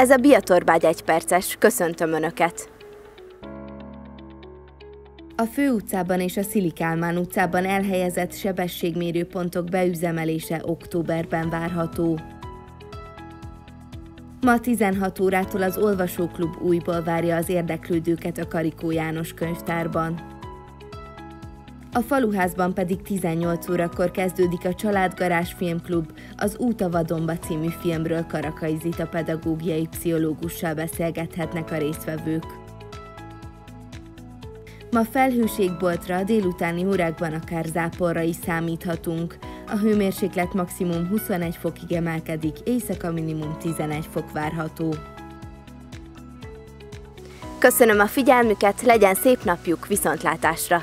Ez a Biatorbágy egy perces, köszöntöm Önöket! A Főutcában és a Szilikálmán utcában elhelyezett sebességmérőpontok beüzemelése októberben várható. Ma 16 órától az Olvasóklub újból várja az érdeklődőket a Karikó János könyvtárban. A faluházban pedig 18 órakor kezdődik a Családgarázs Filmklub, az Út a Vadonba című filmről Karakai Zita pedagógiai pszichológussal beszélgethetnek a résztvevők. Ma felhőségboltra a délutáni órákban akár záporra is számíthatunk. A hőmérséklet maximum 21 fokig emelkedik, éjszaka minimum 11 fok várható. Köszönöm a figyelmüket, legyen szép napjuk, viszontlátásra!